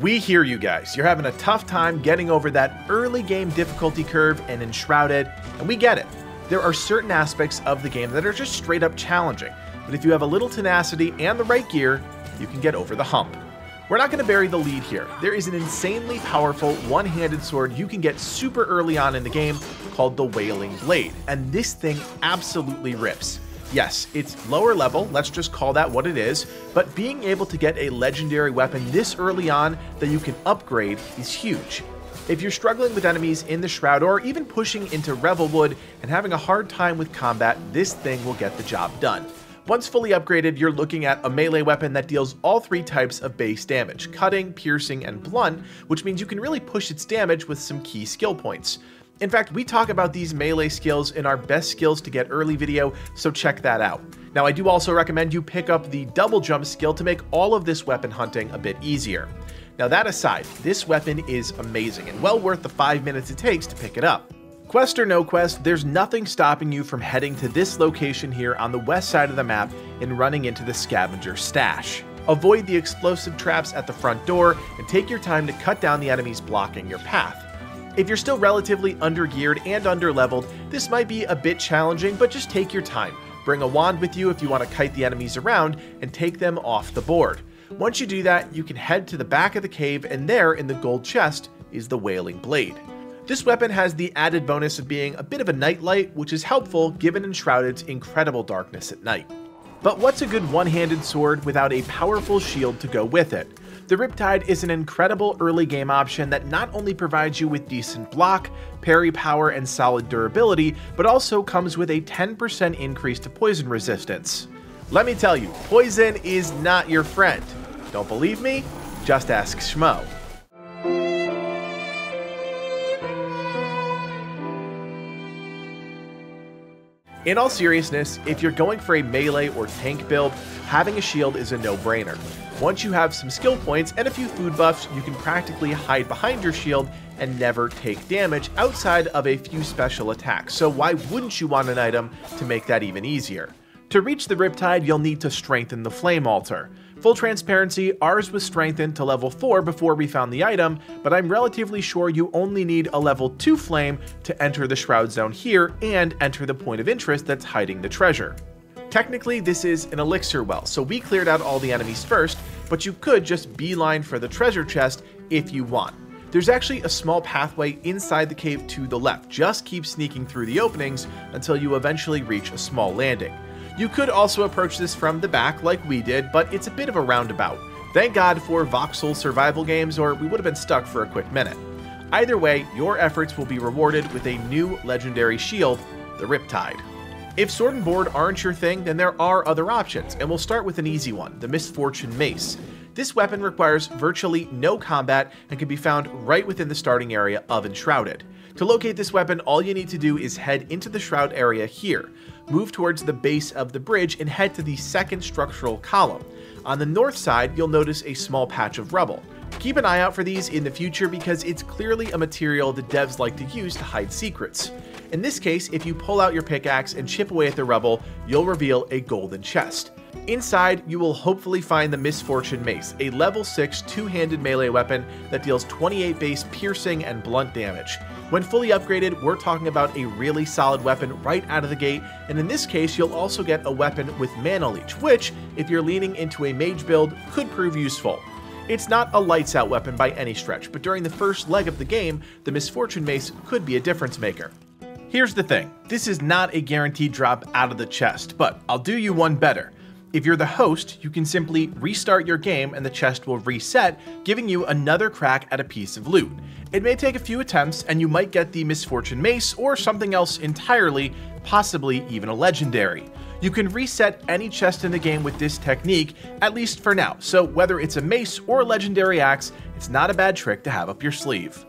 We hear you guys. You're having a tough time getting over that early game difficulty curve and Enshrouded, and we get it. There are certain aspects of the game that are just straight up challenging, but if you have a little tenacity and the right gear, you can get over the hump. We're not going to bury the lead here. There is an insanely powerful one-handed sword you can get super early on in the game called the Wailing Blade, and this thing absolutely rips. Yes, it's lower level, let's just call that what it is, but being able to get a legendary weapon this early on that you can upgrade is huge. If you're struggling with enemies in the Shroud or even pushing into Revelwood and having a hard time with combat, this thing will get the job done. Once fully upgraded, you're looking at a melee weapon that deals all three types of base damage, cutting, piercing, and blunt, which means you can really push its damage with some key skill points. In fact, we talk about these melee skills in our best skills to get early video, so check that out. Now I do also recommend you pick up the double jump skill to make all of this weapon hunting a bit easier. Now that aside, this weapon is amazing and well worth the 5 minutes it takes to pick it up. Quest or no quest, there's nothing stopping you from heading to this location here on the west side of the map and running into the scavenger stash. Avoid the explosive traps at the front door and take your time to cut down the enemies blocking your path. If you're still relatively undergeared and underleveled, this might be a bit challenging, but just take your time. Bring a wand with you if you want to kite the enemies around and take them off the board. Once you do that, you can head to the back of the cave and there in the gold chest is the Wailing Blade. This weapon has the added bonus of being a bit of a nightlight, which is helpful given Enshrouded's incredible darkness at night. But what's a good one-handed sword without a powerful shield to go with it? The Riptide is an incredible early game option that not only provides you with decent block, parry power, and solid durability, but also comes with a 10% increase to poison resistance. Let me tell you, poison is not your friend. Don't believe me? Just ask Schmo. In all seriousness, if you're going for a melee or tank build, having a shield is a no-brainer. Once you have some skill points and a few food buffs, you can practically hide behind your shield and never take damage outside of a few special attacks, so why wouldn't you want an item to make that even easier? To reach the Riptide, you'll need to strengthen the Flame Altar. Full transparency, ours was strengthened to level 4 before we found the item, but I'm relatively sure you only need a level 2 flame to enter the Shroud Zone here and enter the point of interest that's hiding the treasure. Technically, this is an elixir well, so we cleared out all the enemies first, but you could just beeline for the treasure chest if you want. There's actually a small pathway inside the cave to the left, just keep sneaking through the openings until you eventually reach a small landing. You could also approach this from the back like we did, but it's a bit of a roundabout. Thank God for voxel survival games or we would have been stuck for a quick minute. Either way, your efforts will be rewarded with a new legendary shield, the Riptide. If sword and board aren't your thing, then there are other options, and we'll start with an easy one, the Misfortune Mace. This weapon requires virtually no combat and can be found right within the starting area of Enshrouded. To locate this weapon, all you need to do is head into the Shroud area here move towards the base of the bridge and head to the second structural column. On the north side, you'll notice a small patch of rubble. Keep an eye out for these in the future because it's clearly a material the devs like to use to hide secrets. In this case, if you pull out your pickaxe and chip away at the rubble, you'll reveal a golden chest. Inside, you will hopefully find the Misfortune Mace, a level 6 two-handed melee weapon that deals 28 base piercing and blunt damage. When fully upgraded, we're talking about a really solid weapon right out of the gate, and in this case, you'll also get a weapon with Mana Leech, which, if you're leaning into a mage build, could prove useful. It's not a lights out weapon by any stretch, but during the first leg of the game, the Misfortune Mace could be a difference maker. Here's the thing, this is not a guaranteed drop out of the chest, but I'll do you one better. If you're the host, you can simply restart your game and the chest will reset, giving you another crack at a piece of loot. It may take a few attempts and you might get the Misfortune Mace or something else entirely, possibly even a legendary. You can reset any chest in the game with this technique, at least for now, so whether it's a mace or a legendary axe, it's not a bad trick to have up your sleeve.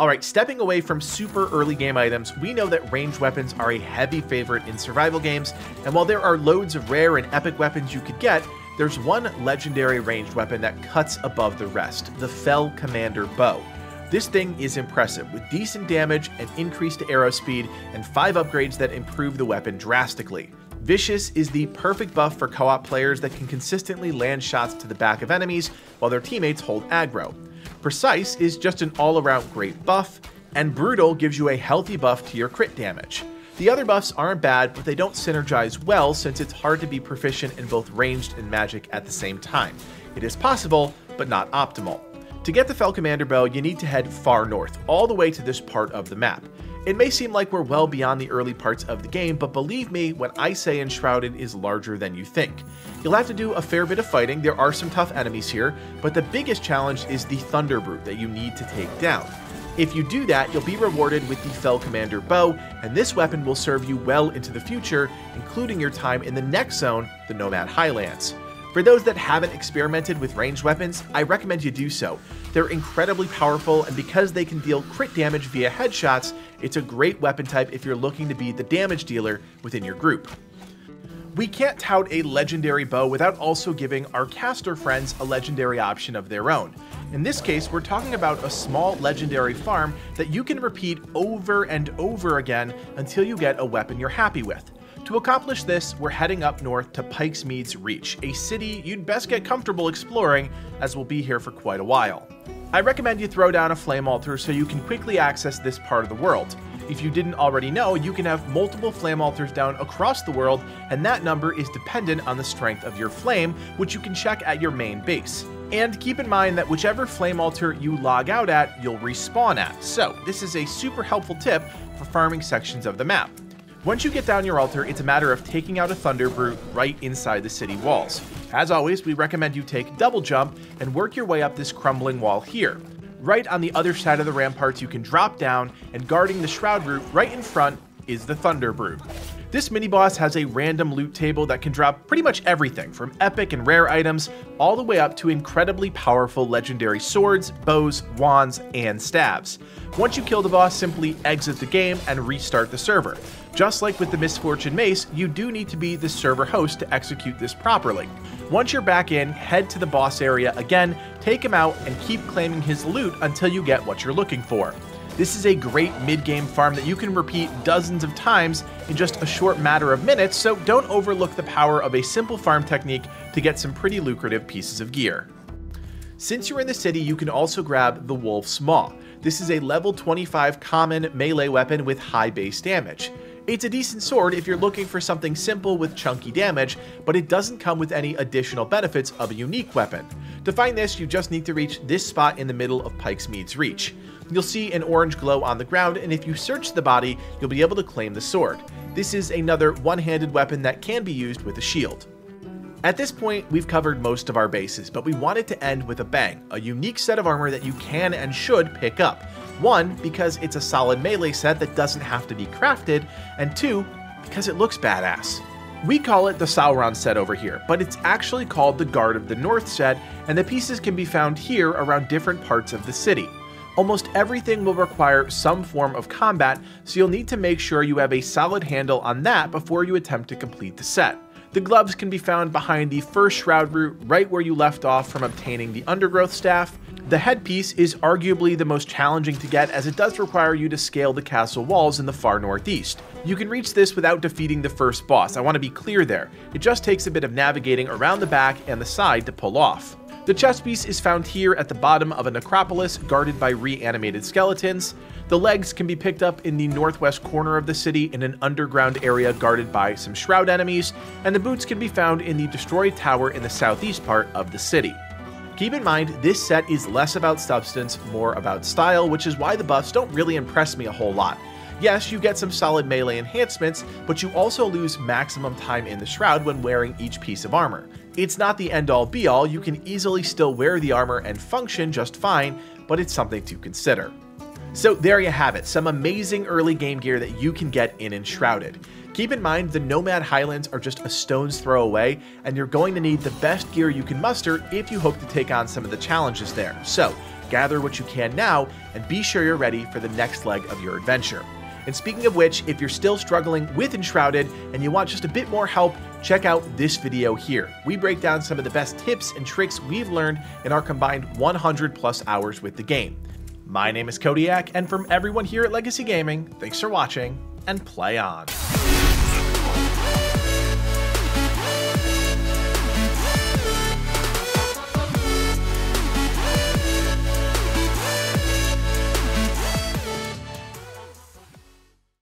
Alright, stepping away from super early game items, we know that ranged weapons are a heavy favorite in survival games, and while there are loads of rare and epic weapons you could get, there's one legendary ranged weapon that cuts above the rest, the Fell Commander Bow. This thing is impressive, with decent damage and increased arrow speed, and 5 upgrades that improve the weapon drastically. Vicious is the perfect buff for co-op players that can consistently land shots to the back of enemies while their teammates hold aggro. Precise is just an all-around great buff, and Brutal gives you a healthy buff to your crit damage. The other buffs aren't bad, but they don't synergize well since it's hard to be proficient in both ranged and magic at the same time. It is possible, but not optimal. To get the Fell Commander bow, you need to head far north, all the way to this part of the map. It may seem like we're well beyond the early parts of the game, but believe me when I say Enshrouded is larger than you think. You'll have to do a fair bit of fighting, there are some tough enemies here, but the biggest challenge is the Thunder Brute that you need to take down. If you do that, you'll be rewarded with the Fell Commander bow, and this weapon will serve you well into the future, including your time in the next zone, the Nomad Highlands. For those that haven't experimented with ranged weapons, I recommend you do so. They're incredibly powerful, and because they can deal crit damage via headshots, it's a great weapon type if you're looking to be the damage dealer within your group. We can't tout a legendary bow without also giving our caster friends a legendary option of their own. In this case, we're talking about a small legendary farm that you can repeat over and over again until you get a weapon you're happy with. To accomplish this, we're heading up north to Pikes Meads Reach, a city you'd best get comfortable exploring as we'll be here for quite a while. I recommend you throw down a flame altar so you can quickly access this part of the world. If you didn't already know, you can have multiple flame altars down across the world, and that number is dependent on the strength of your flame, which you can check at your main base. And keep in mind that whichever flame altar you log out at, you'll respawn at. So, this is a super helpful tip for farming sections of the map. Once you get down your altar, it's a matter of taking out a Thunder Brute right inside the city walls. As always, we recommend you take double jump and work your way up this crumbling wall here. Right on the other side of the ramparts, you can drop down, and guarding the Shroud Root right in front is the Thunder Brute. This mini boss has a random loot table that can drop pretty much everything from epic and rare items all the way up to incredibly powerful legendary swords, bows, wands, and stabs. Once you kill the boss, simply exit the game and restart the server. Just like with the Misfortune Mace, you do need to be the server host to execute this properly. Once you're back in, head to the boss area again, take him out, and keep claiming his loot until you get what you're looking for. This is a great mid-game farm that you can repeat dozens of times in just a short matter of minutes, so don't overlook the power of a simple farm technique to get some pretty lucrative pieces of gear. Since you're in the city, you can also grab the Wolf's Maw. This is a level 25 common melee weapon with high base damage. It's a decent sword if you're looking for something simple with chunky damage, but it doesn't come with any additional benefits of a unique weapon. To find this, you just need to reach this spot in the middle of Pikes Meads Reach you'll see an orange glow on the ground, and if you search the body, you'll be able to claim the sword. This is another one-handed weapon that can be used with a shield. At this point, we've covered most of our bases, but we wanted to end with a bang, a unique set of armor that you can and should pick up. One, because it's a solid melee set that doesn't have to be crafted, and two, because it looks badass. We call it the Sauron set over here, but it's actually called the Guard of the North set, and the pieces can be found here around different parts of the city. Almost everything will require some form of combat, so you'll need to make sure you have a solid handle on that before you attempt to complete the set. The gloves can be found behind the first Shroud Root, right where you left off from obtaining the Undergrowth Staff. The headpiece is arguably the most challenging to get as it does require you to scale the castle walls in the far northeast. You can reach this without defeating the first boss, I want to be clear there. It just takes a bit of navigating around the back and the side to pull off. The chest piece is found here at the bottom of a necropolis guarded by reanimated skeletons. The legs can be picked up in the northwest corner of the city in an underground area guarded by some shroud enemies, and the boots can be found in the destroyed tower in the southeast part of the city. Keep in mind, this set is less about substance, more about style, which is why the buffs don't really impress me a whole lot. Yes, you get some solid melee enhancements, but you also lose maximum time in the shroud when wearing each piece of armor. It's not the end all be all, you can easily still wear the armor and function just fine, but it's something to consider. So there you have it, some amazing early game gear that you can get in Enshrouded. Keep in mind the Nomad Highlands are just a stone's throw away, and you're going to need the best gear you can muster if you hope to take on some of the challenges there. So gather what you can now, and be sure you're ready for the next leg of your adventure. And speaking of which, if you're still struggling with Enshrouded and you want just a bit more help, check out this video here. We break down some of the best tips and tricks we've learned in our combined 100 plus hours with the game. My name is Codiak, and from everyone here at Legacy Gaming, thanks for watching, and play on.